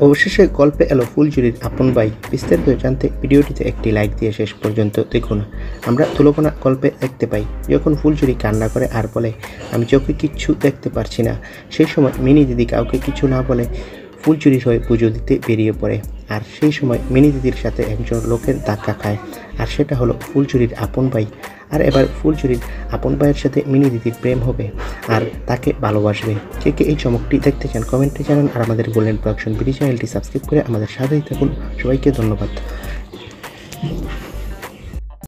অবশেষে গল্পে এলো ফুলঝুরির আপন ভাই। বিস্তারিত জানতে ভিডিওটিতে একটি লাইক দিয়ে শেষ পর্যন্ত দেখুন। আমরা তুলপনা গল্পে দেখতে পাই, যখন ফুলঝুরি কান্না করে আর বলে, আমি চোখে কিচ্ছু দেখতে পারছি না। সেই সময় মিনি দিদি কাউকে কিছু না বলে ফুলচুরির হয়ে পুজো দিতে বেরিয়ে পড়ে। আর সেই সময় মিনি দিদির সাথে একজন লোকের ধাক্কা খায়। আর সেটা হলো ফুলচুরির আপন ভাই। আর এবার ফুলচুরির আপন ভাইয়ের সাথে মিনি দিদির প্রেম হবে, আর তাকে ভালোবাসবে। কে কে এই চমকটি দেখতে চান কমেন্টে জানান, আর আমাদের গোল্ডেন প্রোডাকশন ভিডিও চ্যানেলটি সাবস্ক্রাইব করে আমাদের সাথেই থাকুন। সবাইকে ধন্যবাদ।